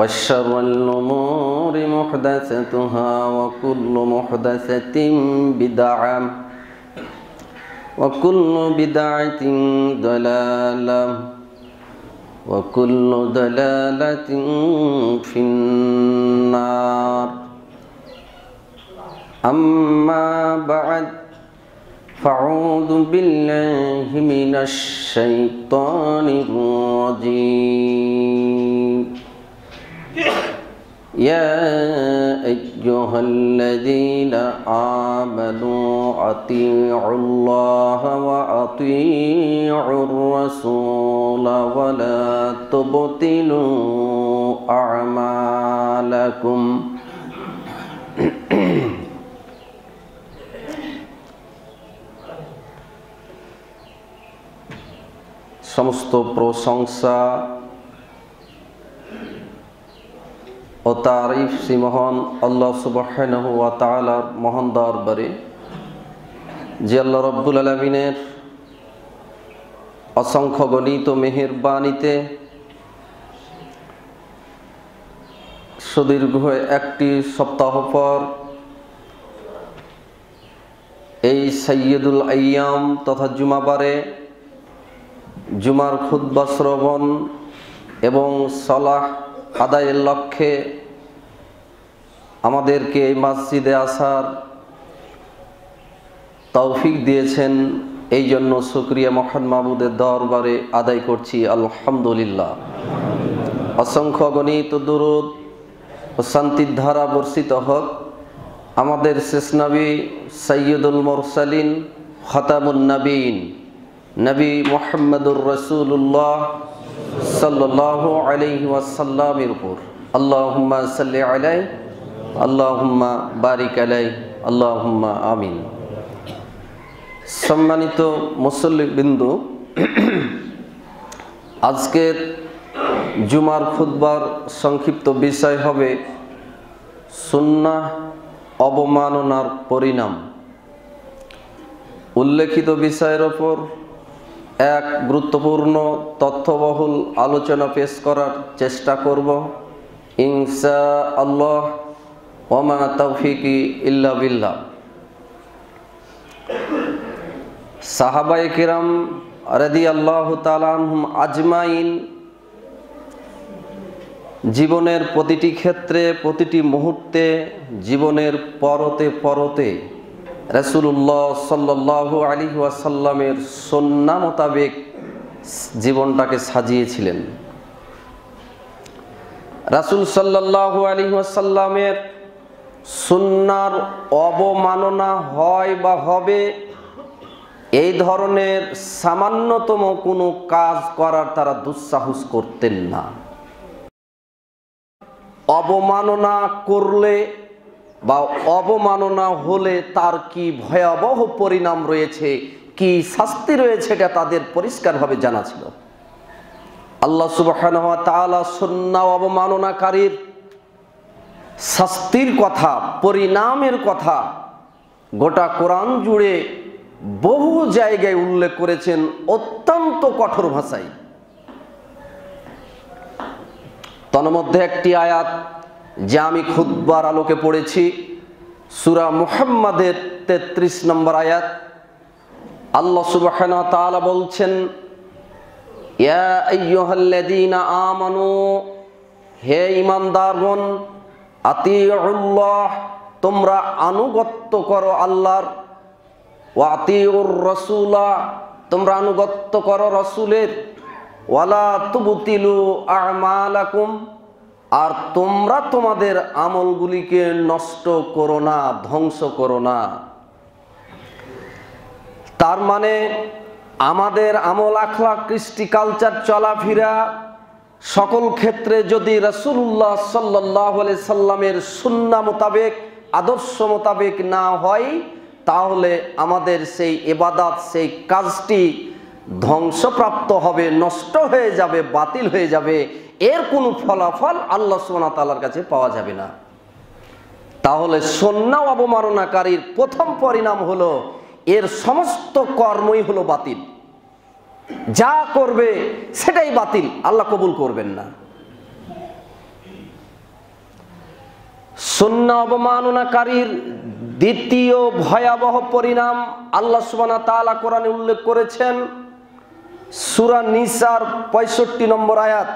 وشر الأمور محدثتها وكل محدثة بدعة وكل بدعة ضلالة وكل ضلالة في النار. أما بعد فأعوذ بالله من الشيطان الرجيم. يا أيها الذين آمنوا أطيعوا الله وأطيعوا الرسول ولا تبطلوا أعمالكم সমস্ত প্রশংসা ও তারিফ শ্রী মহান আল্লাহ সুবাহ তালার মহান দরবারে, যে আল্লাহ রব্বুল আলমিনের অসংখ্য গণিত মেহেরবানিতে সুদীর্ঘ একটি সপ্তাহ পর এই সৈয়দুল আয়াম তথা জুমাবারে জুমার খুদ্া শ্রবণ এবং সলাহ আদায়ের লক্ষ্যে আমাদেরকে এই মসজিদে আসার তৌফিক দিয়েছেন। এই জন্য শুক্রিয়া মহান মাহবুদের দরবারে আদায় করছি, আলহামদুলিল্লাহ। অসংখ্য গণিত দুরুদ ও শান্তির ধারা বর্ষিত হোক। আমাদের শেষ নবী সৈয়দুল মোরসালিন, খতামুন নবীন, নবী মোহাম্মদুর রসুল্লাহ সাল্লাহ আলহি ওয়াসাল্লামের উপর। আল্লাহুম্মা সাল্লি আলাই, আল্লাহুম্মা বারিক আলাই, আল্লাহুম্মা আমিন। সম্মানিত মুসল্লিবিন্দু, আজকের জুমার খুদ্বার সংক্ষিপ্ত বিষয় হবে সুন্না অবমাননার পরিণাম। উল্লেখিত বিষয়ের ওপর এক গুরুত্বপূর্ণ তথ্যবহুল আলোচনা পেশ করার চেষ্টা করব। ইনসা আল্লাহ ওমা তৌফিকি ইল্লা বিল্লাহ। সাহাবাই কিরাম রদি আল্লাহ তালাহম আজমাইন জীবনের প্রতিটি ক্ষেত্রে, প্রতিটি মুহূর্তে, জীবনের পরতে পরতে রসুল্লাহ সাল্লাহ আলী ওয়াসাল্লামের সন্না মোতাবেক জীবনটাকে সাজিয়েছিলেন। রাসুল সাল্লাহ আলী ওয়াসাল্লামের সুন্নার অবমাননা হয় বা হবে, এই ধরনের সামান্যতম কোনো কাজ করার তারা দুঃসাহস করতেন না। অবমাননা করলে বা অবমাননা হলে তার কি ভয়াবহ পরিণাম রয়েছে? কি শাস্তি রয়েছে এটা তাদের পরিষ্কারভাবে জানা ছিল। আল্লাহ সুবাহ সন্না অবমাননাকারীর শাস্তির কথা, পরিণামের কথা গোটা কোরআন জুড়ে বহু জায়গায় উল্লেখ করেছেন অত্যন্ত কঠোর ভাষায়। তন্মধ্যে একটি আয়াত যা আমি খুদ্বার আলোকে পড়েছি। সুরা মুহাম্মাদের তেত্রিশ নম্বর আয়াত। আল্লাহ সুবাহ বলছেন আমানু, হে ইমানদারগণ আতিউল্লাহ, তোমরা আনুগত্য করো আল্লাহর। ও আতিউর রসুলা, তোমরা আনুগত্য করো রসুলের। ওয়ালা তুবুতিলু আমালাকুম আর তোমরা তোমাদের আমলগুলিকে নষ্ট করো না, ধ্বংস করো না। তার মানে আমাদের আমল আখলা কৃষ্টি কালচার, চলাফেরা সকল ক্ষেত্রে যদি রসুল্লাহ সাল্লাহ সাল্লামের সুন্না মোতাবেক, আদর্শ মোতাবেক না হয়, তাহলে আমাদের সেই এবাদাত সেই কাজটি ধ্বংসপ্রাপ্ত হবে, নষ্ট হয়ে যাবে, বাতিল হয়ে যাবে, এর কোনো ফলাফল আল্লাহ সোনা তালার কাছে পাওয়া যাবে না। তাহলে সন্না অবমাননাকারীর প্রথম পরিণাম হলো, এর সমস্ত কর্মই হলো বাতিল। যা করবে সেটাই বাতিল, আল্লাহ কবুল করবেন না। সন্না অবমাননাকারীর দ্বিতীয় ভয়াবহ পরিণাম আল্লাহ সুবানা তাআলা কোরআনে উল্লেখ করেছেন সুরা নিসার পঁয়ষট্টি নম্বর আয়াত।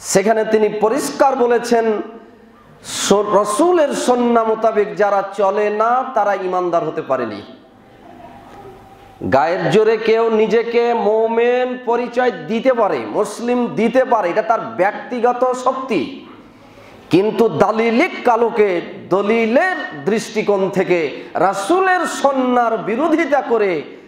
সেখানে তিনি পরিষ্কার বলেছেন রসুলের সন্না মোতাবেক যারা চলে না, তারা ইমানদার হতে পারেনি। গায়ের জোরে কেউ নিজেকে মোমেন পরিচয় দিতে পারে, মুসলিম দিতে পারে, এটা তার ব্যক্তিগত শক্তি। কিন্তু দালিলিক কালোকে দলিলের দৃষ্টিকোণ থেকে রাসুলের সন্ন্যার বিরোধিতা করে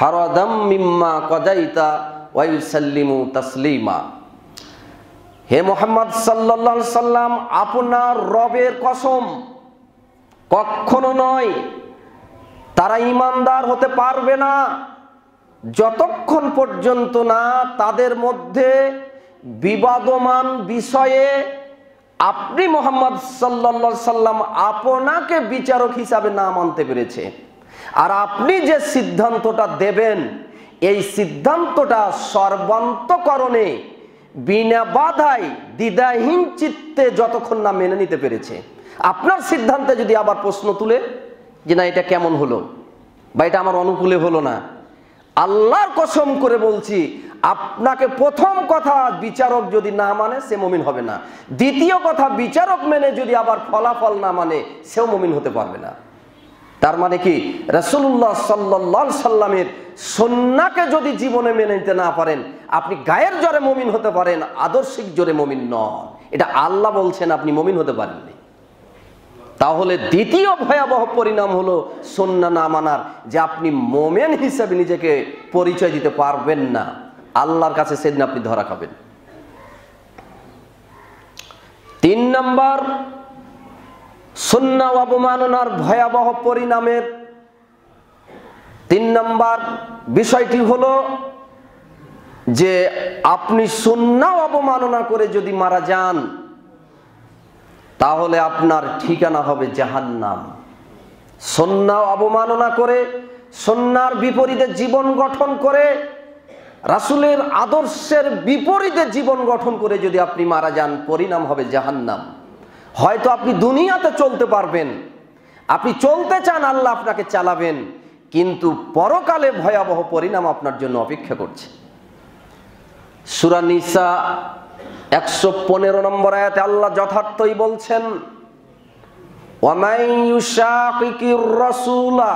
হারাদাম মিম্মা কদাইতা ওয়া ইউসাল্লিমু তাসলিমা। হে মোহাম্মদ সাল্লাল্লাহু সাল্লাম, আপনার রবের কসম কখনো নয়, তারা ইমানদার হতে পারবে না। যতক্ষণ পর্যন্ত না তাদের মধ্যে বিবাদমান বিষয়ে আপনি মোহাম্মদ সাল্লা সাল্লাম আপনাকে বিচারক হিসাবে না মানতে পেরেছে। আর আপনি যে সিদ্ধান্তটা দেবেন, এই সিদ্ধান্তটা সর্বান্তকরণে বিনা বাধায় দ্বিধাহীন চিত্তে যতক্ষণ না মেনে নিতে পেরেছে। আপনার সিদ্ধান্তে যদি আবার প্রশ্ন তুলে যে না, এটা কেমন হলো? বা এটা আমার অনুকূলে হলো না। আল্লাহর কসম করে বলছি, আপনাকে প্রথম কথা বিচারক যদি না মানে সে মমিন হবে না। দ্বিতীয় কথা, বিচারক মেনে যদি আবার ফলাফল না মানে সেও মমিন হতে পারবে না। তার মানে কি? রসুল্লাহ সাল্লাহ সাল্লামের সন্নাকে যদি জীবনে মেনে নিতে না পারেন, আপনি গায়ের জোরে মমিন হতে পারেন, আদর্শিক জোরে মমিন নন। এটা আল্লাহ বলছেন, আপনি মমিন হতে পারেননি। তাহলে দ্বিতীয় ভয়াবহ পরিণাম হলো সন্না না মানার, যে আপনি মোমেন হিসেবে নিজেকে পরিচয় দিতে পারবেন না। আল্লাহর কাছে সেদিন আপনি ধরা খাবেন। তিন নম্বর সন্না অবমাননার ভয়াবহ পরিণামের তিন নম্বর বিষয়টি হলো যে আপনি সন্না অবমাননা করে যদি মারা যান, তাহলে আপনার ঠিকানা হবে জাহান্নাম। সন্না অবমাননা করে সন্ন্যার বিপরীতে জীবন গঠন করে, রাসুলের আদর্শের বিপরীতে জীবন গঠন করে যদি আপনি মারা যান, পরিণাম হবে জাহান্নাম। হয়তো আপনি দুনিয়াতে চলতে পারবেন। আপনি চলতে চান, আল্লাহ আপনাকে চালাবেন। কিন্তু পরকালে ভয়াবহ পরিণাম আপনার জন্য অপেক্ষা করছে। সুরানিসা একশো পনেরো নম্বর আয়াতে আল্লাহ যথার্থই বলছেন রাসূলা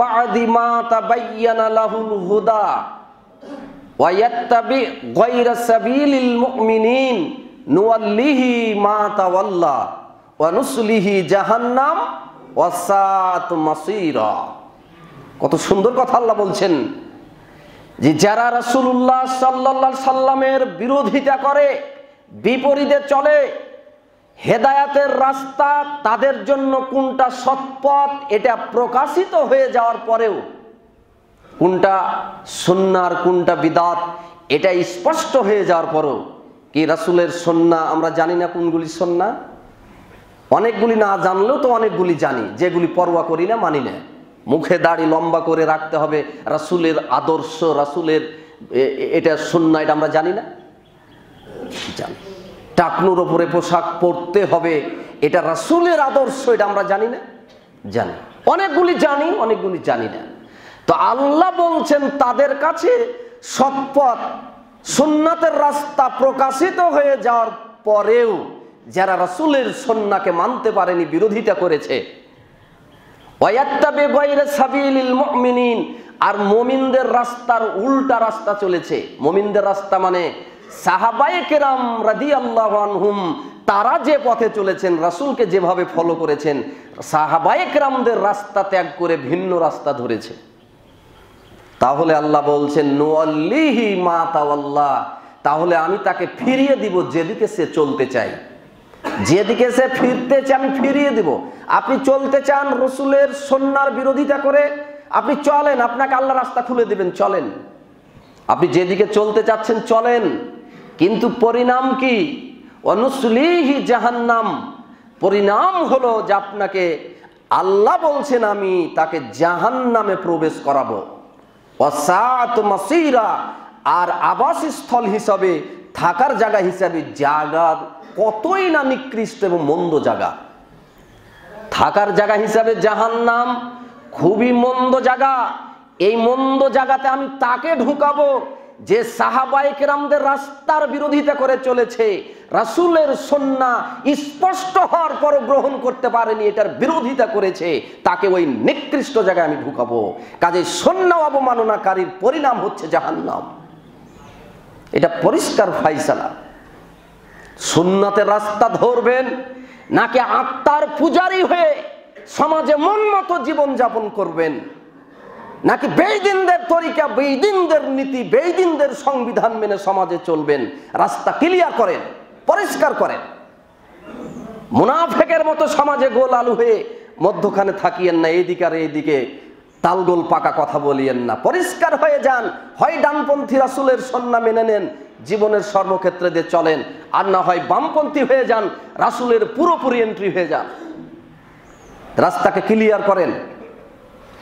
বাদি মা তাবায়্যানা লাহুল হুদা নুওয়াল্লিহি মা তাওয়াল্লা জাহান্নাম ওয়া সাত মাসীরা। কত সুন্দর কথা আল্লাহ বলছেন যে যারা রাসূলুল্লাহ সাল্লাল্লাহু সাল্লামের বিরোধিতা করে, বিপরীতে চলে, হেদায়াতের রাস্তা তাদের জন্য কোনটা সৎপথ এটা প্রকাশিত হয়ে যাওয়ার পরেও কোনটা সুন্নার কোনটা বিদাত এটা স্পষ্ট হয়ে যাওয়ার পরেও কি রাসুলের সন্না? আমরা জানি না কোনগুলি সন্না। অনেকগুলি না জানলেও তো অনেকগুলি জানি। যেগুলি পরোয়া করি না, মানি না। মুখে দাড়ি লম্বা করে রাখতে হবে। রাসুলের আদর্শ, রাসুলের এটা সন্না, এটা আমরা জানি না। জানি। টাকনুর ওপরে পোশাক পরতে হবে। এটা রাসুলের আদর্শ, এটা আমরা জানি না। জানি। অনেকগুলি জানি অনেকগুলি জানি না। তো আল্লাহ বলছেন, তাদের কাছে সৎপথ সুন্নাতের রাস্তা প্রকাশিত হয়ে যাওয়ার পরেও যারা রাসুলের সন্নাকে মানতে পারেনি, বিরোধিতা করেছে। আর মুমিনদের রাস্তার উল্টা রাস্তা চলেছে। মুমিনদের রাস্তা মানে আনহুম, তারা যে পথে চলেছেন, রাসূলকে যেভাবে ফলো করেছেন, সাহাবায়ে কেরামদের রাস্তা ত্যাগ করে ভিন্ন রাস্তা ধরেছে। তাহলে আল্লাহ বলছেন নুয়াল্লিহি মা তাওয়াল্লাহ। তাহলে আমি তাকে ফিরিয়ে দিব যেদিকে সে চলতে চায়। যেদিকে সে ফিরতে চান ফিরিয়ে দিব। আপনি চলতে চান রসুলের সন্ন্যার বিরোধিতা করে, আপনি চলেন, আপনাকে আল্লাহ রাস্তা খুলে দিবেন, চলেন। আপনি যেদিকে চলতে চাচ্ছেন, চলেন। কিন্তু পরিণাম কি? অনুসলিহি জাহান্নাম। পরিণাম হলো যে আপনাকে আল্লাহ বলছেন, আমি তাকে জাহান্নামে প্রবেশ করাবো। অসাত মাসিরা। আর আবাসস্থল হিসাবে থাকার জায়গা হিসাবে জায়গা কতই না নিকৃষ্ট এবং মন্দ জায়গা। থাকার জায়গা হিসাবে জাহান নাম খুবই মন্দ জায়গা। এই মন্দ জায়গাতে আমি তাকে ঢুকাবো। যে সাহাবাইক রামদের রাস্তার বিরোধিতা করে চলেছে, রাসুলের সন্না স্পষ্ট হওয়ার পর গ্রহণ করতে পারেনি, এটার বিরোধিতা করেছে, তাকে ওই নিকৃষ্ট জায়গায় আমি ঢুকাবো। কাজে সন্না অবমাননাকারীর পরিণাম হচ্ছে জাহান্নাম। এটা পরিষ্কার ফাইসালা। সুন্নাতের রাস্তা ধরবেন, নাকি আত্মার পূজারি হয়ে সমাজে মন মতো জীবনযাপন করবেন? নাকি বেইদিনদের তরিকা বেইদিনদের নীতি বেইদিনদের সংবিধান মেনে সমাজে চলবেন, রাস্তা ক্লিয়ার করেন, পরিষ্কার করেন। মুনাফেকের মতো সমাজে গোল আলু হয়ে মধ্যখানে থাকিয়েন না এইদিকে আর এইদিকে তালগোল পাকা কথা বলিয়েন না। পরিষ্কার হয়ে যান, হয় ডানপন্থী রাসুলের সন্না মেনে নেন, জীবনের সর্বক্ষেত্রে দিয়ে চলেন, আর না হয় বামপন্থী হয়ে যান, রাসুলের পুরোপুরি এন্ট্রি হয়ে যান। রাস্তাকে ক্লিয়ার করেন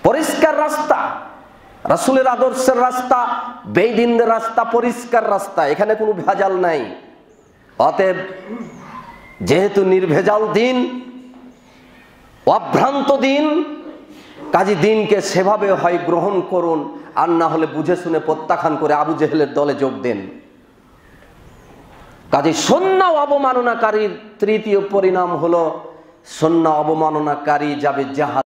পরিষ্কার রাস্তা, রাসুলের আদর্শের রাস্তা বেইদিনদের রাস্তা পরিষ্কার রাস্তা, এখানে কোনো ভেজাল নাই। অতএব যেহেতু নির্ভেজাল দিন, অভ্রান্ত দিন, কাজী দিনকে সেভাবে হয় গ্রহণ করুন, আর না হলে বুঝে শুনে প্রত্যাখ্যান করে আবু জেহেলের দলে যোগ দেন। কাজে সন্না অবমাননাকারীর তৃতীয় পরিণাম হলো, সন্না অবমাননাকারী যাবে জাহাজ